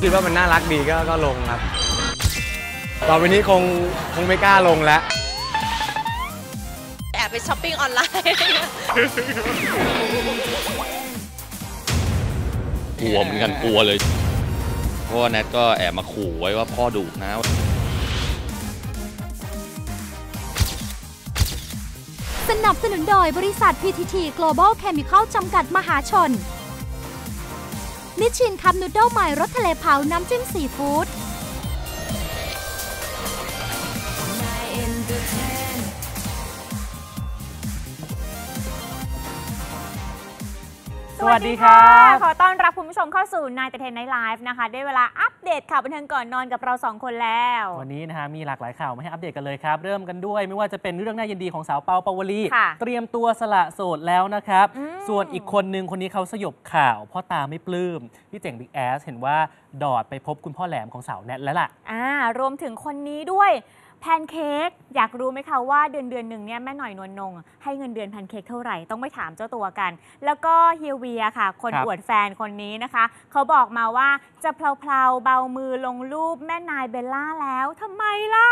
คิดว่ามันน่ารักดีก็ก็ลงครับต่อไปนี้คงคงไม่กล้าลงแล้วแอบไปช้อปปิ้งออนไลน์กลัวเหมือนกันกลัวเลยเพราะว่าแนทก็แอบมาขู่ไว้ว่าพ่อดุนะสนับสนุนโดยบริษัท PTT Global Chemical จำกัดมหาชน Nissin Cup Noodle ใหม่รสทะเลเผาน้ำจิ้มซีฟู้ด สวัสดีค่ะ ขอต้อนรับคุณผู้ชมเข้าสู่ Nine Entertain Night Live นะคะ ได้เวลาอัปเดตข่าวบันเทิงก่อนนอนกับเราสองคนแล้ว วันนี้นะฮะมีหลากหลายข่าวมาให้อัปเดตกันเลยครับ เริ่มกันด้วยไม่ว่าจะเป็นเรื่องน่ายินดีของสาวเปาปาวลีค่ะเตรียมตัวสละโสดแล้วนะครับอืมส่วนอีกคนนึงคนนี้เขาสยบข่าวเพ่อตาไม่ปลื้มพี่เจ๋งบิ๊กแอสเห็นว่าดอดไปพบคุณพ่อแหลมของสาวแนทแล้วล่ะอ่ารวมถึงคนนี้ด้วย แพนเค้กอยากรู้ไหมคะว่าเดือนเดือนหนึ่งเนี่ยแม่หน่อยนวลนง ให้เงินเดือนแพนเค้กเท่าไหร่ต้องไปถามเจ้าตัวกัน แล้วก็เฮียเวียร์ค่ะ คนครับ อวดแฟนคนนี้นะคะ เขาบอกมาว่าจะเพลาๆเบามือลงรูปแม่นายเบลล่าแล้วทำไมล่ะ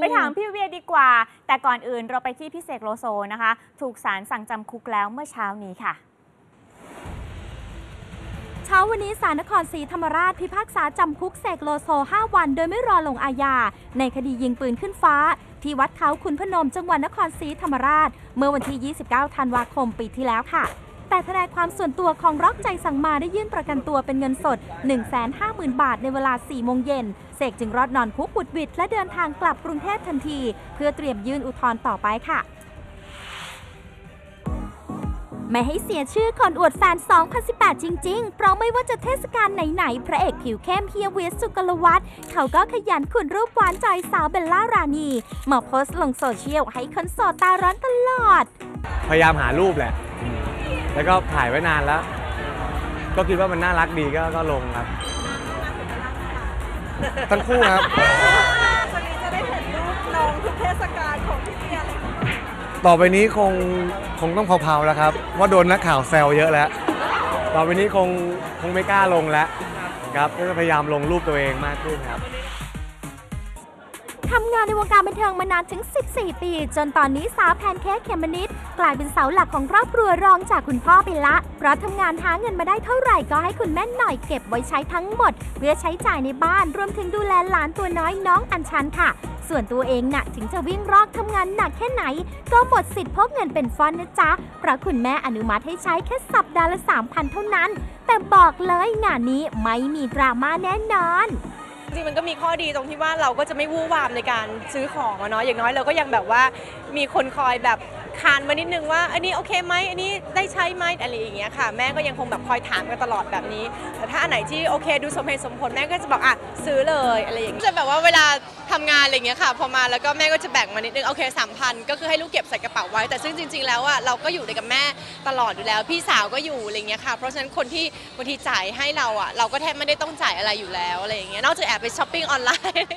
ไปถามพี่เวียร์ดีกว่า แต่ก่อนอื่นเราไปที่พี่เสกโลโซนะคะ ถูกศาลสั่งจำคุกแล้วเมื่อเช้านี้ค่ะเช้าวันนี้ศาลนครศรีธรรมราชพิพากษาจำคุกเสกโลโซ 5 วัน โดยไม่รอลงอาญาในคดียิงปืนขึ้นฟ้า ที่วัดเขาขุนพนมจังหวัดนครศรีธรรมราช เมื่อวันที่ 29 ธันวาคมปีที่แล้วค่ะ แต่ทนายความส่วนตัวของร็อกใจสั่งมาได้ยื่นประกันตัวเป็นเงินสด 150,000 บาทในเวลา 4 โมงเย็นเสกจึงรอดนอนคุกบุดหวิดและเดินทางกลับกรุงเทพทันที เพื่อเตรียมยื่นอุทธรณ์ต่อไปค่ะ ไม่ให้เสียชื่อคนอวดแฟน 2018 จริง ๆ เพราะไม่ว่าจะเทศกาลไหนๆ พระเอกผิวเข้มเฮียเวียสุกลวัฒน์เขาก็ขยันขุนรูปหวานใจสาวเบลล่ารานีมาโพสต์ลงโซเชียลให้คนโสดตาร้อนตลอด พยายามหารูปแหละ แล้วก็ถ่ายไว้นานแล้ว ก็คิดว่ามันน่ารักดีก็ก็ลงครับ ทั้งคู่ครับ วันนี้จะได้เห็นรูปน้องทุกเทศกาลของพี่เวียเลย ต่อไปนี้คงคงต้องเผาๆแล้วครับว่าโดนนักข่าวแซวเยอะแล้ว ต่อไปนี้คงคงไม่กล้าลงแล้วครับก็จะพยายามลงรูปตัวเองมากขึ้นครับ ทำงานในวงการบันเทิงมานานถึง 14 ปี จนตอนนี้สาวแพนเค้กเขมมนิดกลายเป็นเสาหลักของครอบครัวรองจากคุณพ่อไปละ เพราะทำงานหาเงินมาได้เท่าไหร่ก็ให้คุณแม่หน่อยเก็บไว้ใช้ทั้งหมด เพื่อใช้จ่ายในบ้านรวมถึงดูแลหลานตัวน้อยน้องอัญชันค่ะ ส่วนตัวเองน่ะถึงจะวิ่งรอกทำงานหนักแค่ไหน ก็หมดสิทธิ์พกเงินเป็นฟอนนะจ๊ะเพราะคุณแม่อนุมัติให้ใช้แค่สัปดาห์ละ3,000เท่านั้น แต่บอกเลยงานนี้ไม่มีดราม่าแน่นอน จริงๆมันก็มีข้อดีตรงที่ว่าเราก็จะไม่วู่วามในการซื้อของอะเนาะอย่างน้อยเราก็ยังแบบว่ามีคนคอยแบบ คานมานิดนึงว่าอันนี้โอเคไหมอันนี้ได้ใช้ไหมอะไรอย่างเงี้ยค่ะ แม่ก็ยังคงแบบคอยถามกันตลอดแบบนี้แต่ถ้าอันไหนที่โอเคดูสมเหตุสมผลแม่ก็จะบอกอะซื้อเลยอะไรอย่างเงี้ยจะแบบว่าเวลาทำงานอะไรเงี้ยค่ะพอมาแล้วก็แม่ก็จะแบ่งมานิดนึงโอเคสามพันก็คือให้ลูกเก็บใส่กระเป๋าไว้แต่ซึ่งจริง ๆ แล้วอะเราก็อยู่ด้วยกับแม่ตลอดอยู่แล้ว พี่สาวก็อยู่อะไรเงี้ยค่ะเพราะฉะนั้นคนที่บางทีจ่ายให้เราอะเราก็แทบไม่ได้ต้องจ่ายอะไรอยู่แล้วอะไรอย่างเงี้ยนอกจากแอบไปช้อปปิ้งออนไลน์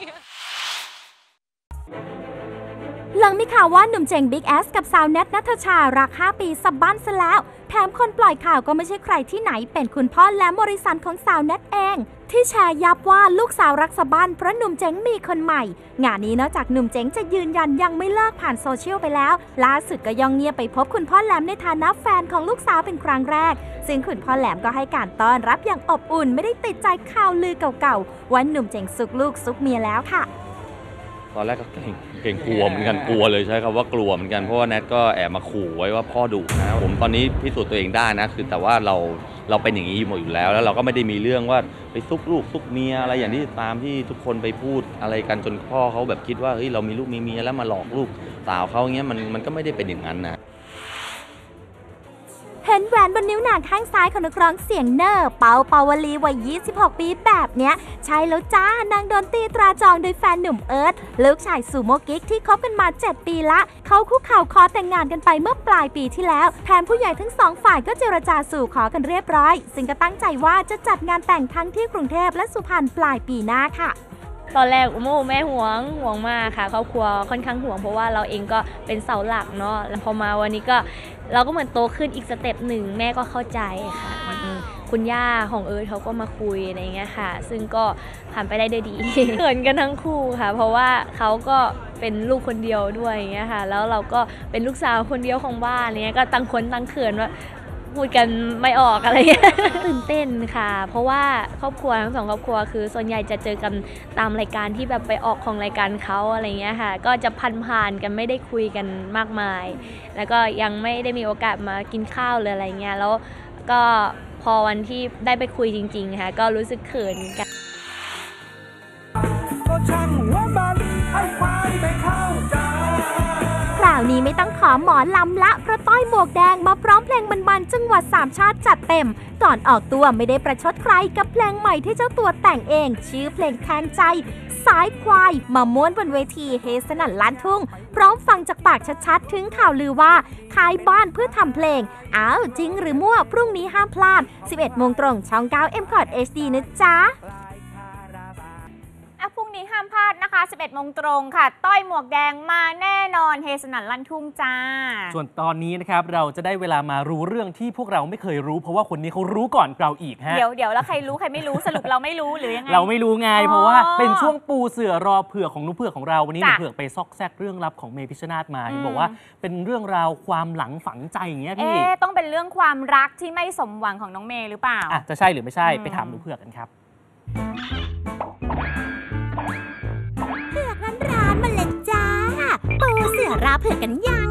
ข่าวว่าหนุ่มเจงบิ๊กแอสกับสาวแนทนัทชารัก 5 ปีสับบ้านซะแล้ว แถมคนปล่อยข่าวก็ไม่ใช่ใครที่ไหน เป็นคุณพ่อและมริสันของสาวแนทเอง ที่แชร์ยับว่าลูกสาวรักสะบ้านเพราะหนุ่มเจ๋งมีคนใหม่ งานนี้นอกจากหนุ่มเจ๋งจะยืนยันยังไม่เลิกผ่านโซเชียลไปแล้ว ล่าสุดก็ย่องเงียบไปพบคุณพ่อแหลมในฐานะแฟนของลูกสาวเป็นครั้งแรก ซึ่งคุณพ่อแหลมก็ให้การต้อนรับอย่างอบอุ่น ไม่ได้ติดใจข่าวลือเก่าๆว่าหนุ่มเจ๋งซุกลูกซุกเมียแล้วค่ะ ตอนแรกก็เก่งเก่งกลัวเหมือนกันกลัวเลยใช้คำว่ากลัวเหมือนกันเพราะว่าแนทก็แอบมาขู่ไว้ว่าพ่อดุนะผมตอนนี้พิสูจน์ตัวเองได้นะคือแต่ว่าเราเราเป็นอย่างนี้หมดอยู่แล้ว แล้วเราก็ไม่ได้มีเรื่องว่าไปซุกลูกซุกเมียอะไรอย่างที่ตามที่ทุกคนไปพูดอะไรกันจนพ่อเขาแบบคิดว่าเฮ้ยเรามีลูกมีเมียแล้วมาหลอกลูกสาวเขาเงี้ยมันมันก็ไม่ได้เป็นอย่างนั้นนะ ห็นแหวนบนนิ้วนางข้างซ้ายของนักร้องเสียงเนอร์เปาเปาวลีวัย 26 ปีแบบเนี้ย ใช่แล้วจ้านางโดนตีตราจองโดยแฟนหนุ่มเอิร์ธลูกชายซูโมกิกที่คบกันมา 7 ปีละ เขาคุกเข่าขอแต่งงานกันไปเมื่อปลายปีที่แล้วแถมผู้ใหญ่ทั้งสองฝ่ายก็เจรจาสู่ขอกันเรียบร้อย ซึ่งก็ตั้งใจว่าจะจัดงานแต่งทั้งที่กรุงเทพและสุพรรณปลายปีหน้าค่ะตอนแรกโอ้โหแม่ห่วงห่วงมากค่ะครอบครัวค่อนข้างห่วงเพราะว่าเราเองก็เป็นเสาหลักเนาะแล้วพอมาวันนี้ก็ เราก็เหมือนโตขึ้นอีกสเต็ปหนึ่งแม่ก็เข้าใจค่ะอืมคุณย่าของเอิร์ธเขาก็มาคุยอะไรเงี้ยค่ะ ซึ่งก็ผ่านไปได้ด้วยดีเขินกันทั้งคู่ค่ะ เพราะว่าเขาก็เป็นลูกคนเดียวด้วยอย่างเงี้ยค่ะ แล้วเราก็เป็นลูกสาวคนเดียวของบ้านเนี้ยก็ตั้งคนตั้งเขินว่า พูดกันไม่ออกอะไรเงี้ยตื่นเต้นค่ะ เพราะว่าครอบครัวทั้งสองครอบครัวคือ ส่วนใหญ่จะเจอกันตามรายการที่แบบไปออกของรายการเขาอะไรเงี้ยค่ะ ก็จะพันผ่านกันไม่ได้คุยกันมากมาย แล้วก็ยังไม่ได้มีโอกาสมากินข้าวเลยอะไรเงี้ยแล้วก็พอวันที่ได้ไปคุยจริงๆค่ะก็รู้สึกเขินกันาวนี้ไม่ต้องขอหมอลำละ เพราะต้อยหมวกแดงมาพร้อมเพลงมันๆจังหวัดสามชาติจัดเต็ม ก่อนออกตัวไม่ได้ประชดใครกับเพลงใหม่ที่เจ้าตัวแต่งเอง ชื่อเพลงแทนใจ สายควาย มาม้วนบนเวทีเฮสนันล้านทุ่ง พร้อมฟังจากปากชัดๆ ถึงข่าวลือว่า ขายบ้านเพื่อทำเพลง อ้าวจริงหรือมั่วพรุ่งนี้ห้ามพลาด 11โมงตรงช่อง9 m c o t HD นะจ๊ะอะพรุ่ง นี้ห้ามพลาดนะคะ 11โมงตรงค่ะ ต้อยหมวกแดงมาแน่นอนเฮสนันลั่นทุ่งจ้า ส่วนตอนนี้นะครับ เราจะได้เวลามารู้เรื่องที่พวกเราไม่เคยรู้ เพราะว่าคนนี้เขารู้ก่อนเราอีกฮะ เดี๋ยวเดี๋ยวแล้วใครรู้ใครไม่รู้สรุปเราไม่รู้หรือยังไง เราไม่รู้ไงอ๋อเพราะว่าเป็นช่วงปูเสือรอเผือกของหนุเผือกของเราวันนี้หจ้ะนุเผือกไปซอกแซกเรื่องลับของเมพิชชนาธมาอืมบอกว่าเป็นเรื่องราวความหลังฝังใจอย่างเงี้ยพี่เอ๊ะต้องเป็นเรื่องความรักที่ไม่สมหวังของน้องเมย์หรือเปล่าอะจะใช่หรือไม่ใช่อืมไปถามหนุเผือกกันครับ ปูเราเผือกกันยัง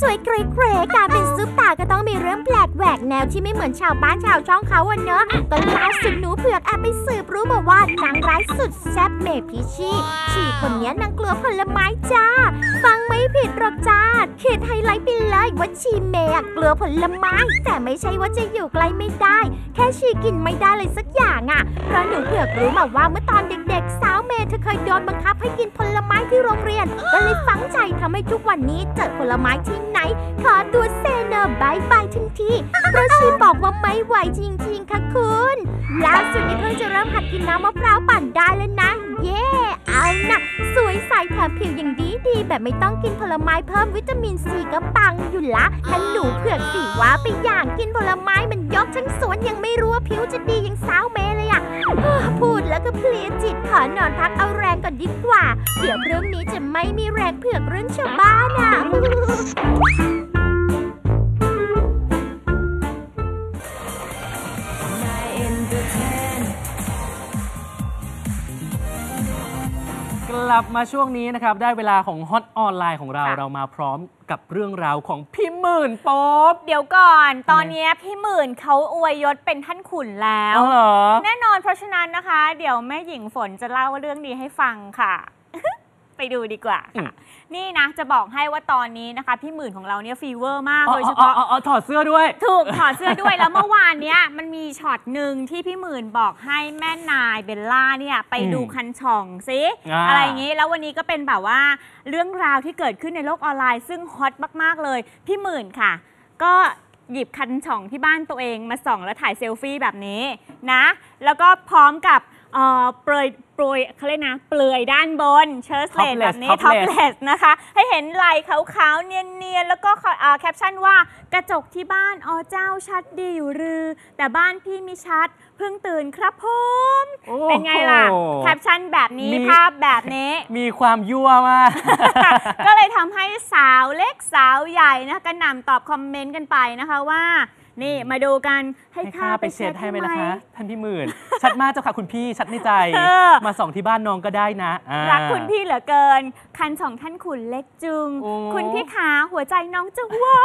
สวยๆเกรย์เกร์การเป็นซุปตาร์ก็ต้องมีเรื่องแปลกแหวกแนวที่ไม่เหมือนชาวบ้านชาวช่องเขาอะเนอะก็ล่าสุดหนูเผือกแอบไปสืบ รู้มาว่านางร้ายสุดแซ่บเมย์พิชชี่ชีคนนี้นางกลัวผลไม้จ้า ฟังไม่ผิดหรอกจ้าขีดไฮไลท์ไปเลยว่าชีเมย์อะกลัวผลไม้ แต่ไม่ใช่ว่าจะอยู่ใกล้ไม่ได้ แค่ชีกินไม่ได้เลยสักอย่างอะเพราะหนูเผือกรู้มาว่าเมื่อตอนเด็กๆ สาวเมย์เธอเคยโดนบังคับให้กินผลไม้ที่โรงเรียน ก็เลยฝังใจทำให้ทุกวันนี้เจอผลไม้ที่ไหน ขอตัว say no bye bye ทันทีเพราะชีบอกว่าไม่ไหวจริงๆค่ะคุณล่าสุดนี้เพิ่งจะเริ่มหัดกินน้ำมะพร้าวปั่นได้แล้วนะ เย้เอานะสวยใสแถมผิวอย่างดีดีแบบไม่ต้องกินผลไม้เพิ่มวิตามินซีก็ปังอยู่ละถ้าหนูเผือกสีว่าไปอย่างกินผลไม้มันยกทั้งสวนยังไม่รู้ว่าผิวจะดีอย่างสาวเมย์เลยอะพูดแล้วก็เพลียจิตขอนอนพักเอาแรงก่อนดีกว่า เดี๋ยวพรุ่องนี้จะไม่มีแรงเผือกเรื่องชาวบ้านอะ ลับมาช่วงนี้นะครับ ได้เวลาของฮอตออนไลน์ของเราค่ะ เรามาพร้อมกับเรื่องราวของพี่หมื่นโป๊บเดี๋ยวก่อนทำไมตอนเนี้ยพี่หมื่นเขาอวยยศเป็นท่านขุนแล้ว เอาเหรอ แน่นอนเพราะฉะนั้นนะคะ เดี๋ยวแม่หญิงฝนจะเล่าเรื่องนี้ให้ฟังค่ะ ไปดูดีกว่าอืค่ะมนี่นะจะบอกให้ว่าตอนนี้นะคะ พี่หมื่นของเราเนี่ย fever มากอ๋อโดยเฉอ๋อพาะอ๋ออ๋อถอดเสื้อด้วย ถูกถอดเสื้อด้วยแล้วเมื่อวานเนี้ยมันมีช็อตหนึ่งที่พี่หมื่นบอกให้แม่นายเบลล่าเนี่ยไปอืมดูคันฉ่องซิอ่าอะไรอย่างนี้แล้ววันนี้ก็เป็นแบบว่าเรื่องราวที่เกิดขึ้นในโลกออนไลน์ ซึ่งฮอตมาก ๆ เลย พี่หมื่นค่ะ ก็หยิบคันฉ่องที่บ้านตัวเองมาส่องแล้วถ่ายเซลฟี่แบบนี้นะ แล้วก็พร้อมกับ เอ่อเปลือยเปลือยเขาเรียกนะ เปลือยด้านบนเชิร์สเล Topless แบบนี้ Topless ท็อปเลสนะคะ ให้เห็นไหล่ขาวๆ เนียนๆ แล้วก็เอ่อแคปชั่นว่ากระจกที่บ้านอ๋อเจ้าชัดดีอยู่หรือ แต่บ้านพี่มีชัด เพิ่งตื่นครับผม โอ้โห เป็นไงล่ะ แคปชั่นแบบนี้มี ภาพแบบนี้ มีความยั่วมาก ก็เลยทำให้สาวเล็กสาวใหญ่นะคะกันหน่ำตอบคอมเมนต์กันไปนะคะว่า นี่มาดูกันให้ให้ข้าข้าไปไปเช็เช็ดดให้ให้ไหไหมมล่ะคะท่านพี่หมื่น ชัดมากเจ้าค่ะคุณพี่ชัดในใจเออมาส่องที่บ้านน้องก็ได้นะอ่ารักคุณพี่เหลือเกิน คันสองท่านขุนเล็กจุงโอ้คุณพี่ขาหัวใจน้องจะวา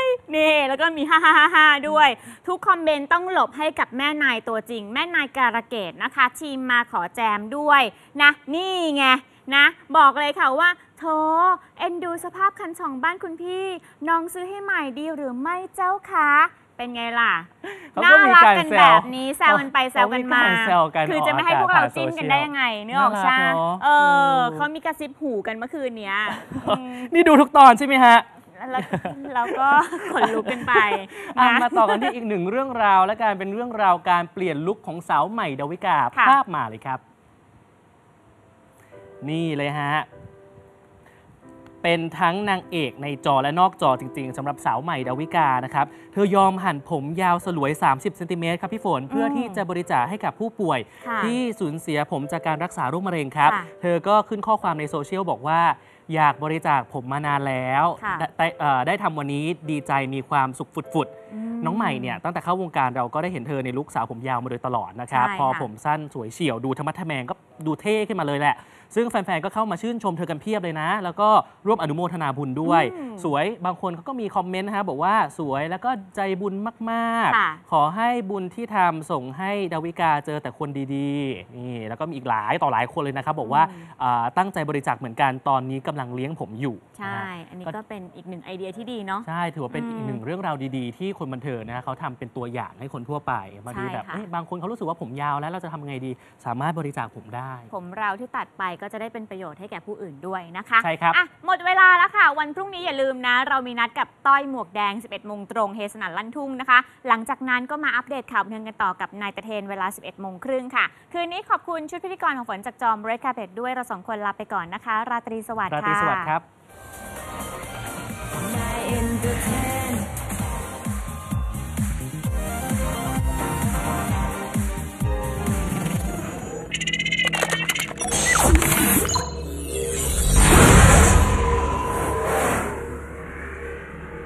ยนี่แล้วก็มีฮ่าฮ่าฮ่าด้วย ทุกคอมเมนต์ต้องหลบให้กับแม่นายตัวจริง แม่นายการะเกดนะคะ ทีมมาขอแจมด้วยนะ นี่ไงนะ บอกเลยค่ะว่า โธ่เอ็นดูสภาพคันสองบ้านคุณพี่ น้องซื้อให้ใหม่ดีหรือไม่เจ้าคะเป็นไงล่ะเขาน่าก็มีรักการกันแซแบวบนี้แซวกันไปแซวกันมาเขามีการแซวกันคือจะไม่ให้พวกเราจิ้นกันได้ยังไงเนื้อออกน่ารักใช่เนอะเออเออเขามีกระซิบหูกันเมื่อคืนเนี้ยอืมนี่ดูทุกตอนใช่ไหมฮะแล้วแล้วก็ขนลุกกันไปอะนะมาต่อกันที่อีกหนึ่งเรื่องราวและการเป็นเรื่องราวการเปลี่ยนลุคของสาวใหม่ดาวิกาค่ะภาพมาเลยครับ นี่เลยฮะ เปเป็นทั้งนางเอกในจอและนอกจอจริง ๆสำหรับสาวใหม่ดาวิกานะครับ เธอยอมหั่นผมยาวสลวย 30เซนติเมตรครับพี่ฝนเพื่อที่จะบริจาคให้กับผู้ป่วย ค่ะที่สูญเสียผมจากการรักษาโรคมะเร็งครับ ค่ะ เธอก็ขึ้นข้อความในโซเชียลบอกว่า อยากบริจาคผมมานานแล้วค่ะได้ได้เอ่อได้ทำวันนี้ดีใจมีความสุขฝุดๆมน้องใหม่เนี่ยตั้งแต่เข้าวงการเราก็ได้เห็นเธอในลุคสาวผมยาวมาโดยตลอดนะครับ ใช่พอค่ะ ผมสั้นสวยเฉียวดูธรรมะทแมงก็ดูเท่ขึ้นมาเลยแหละ ซึ่งแฟนๆ ก็เข้ามาชื่นชมเธอกันเพียบเลยนะ แล้วก็ร่วมอนุโมทนาบุญด้วยอืมสวยบางคนเขาก็มีคอมเมนต์นะฮะบอกว่าสวยแล้วก็ใจบุญมากค่ะ ๆ ขอให้บุญที่ทำส่งให้ดาวิกาเจอแต่คนดีๆนี่แล้วก็มีอีกหลายต่อหลายคนเลยนะครับ บอกว่าอืมอ่าตั้งใจบริจาคเหมือนกันตอนนี้กำลังเลี้ยงผมอยู่ใช่ นะฮะ อันนี้ก็เป็นอีกหนึ่งไอเดียที่ดีเนาะ ใช่ ถือว่าเป็นอืมอีกหนึ่งเรื่องราวดีๆ ที่คนบันเทิงนะเขาทำเป็นตัวอย่างให้คนทั่วไปบางทีใช่แบบค่ะ เอ้ยบางคนเขารู้สึกว่าผมยาวแล้วเราจะทำไงดี สามารถบริจาคผมได้ ผมเราที่ตัดไปก็จะได้เป็นประโยชน์ให้แก่ผู้อื่นด้วยนะคะใช่ครับอะหมดเวลาแล้วค่ะ วันพรุ่งนี้อย่าลืมนะ เรามีนัดกับต้อยหมวกแดง 11โมงตรงเฮสนั่นลั่นทุ่งนะคะ หลังจากนั้นก็มาอัปเดตข่าวบันเทิงกันต่อกับ Nine Entertain เวลา 11โมงครึ่งค่ะ คืนนี้ขอบคุณชุดพิธีกรของฝนจากจอม Red Carpet ด้วยเราสองคนลาไปก่อนนะคะ ราตรีสวัสดิ์ค่ะราตรีสวัสดิ์ครับบ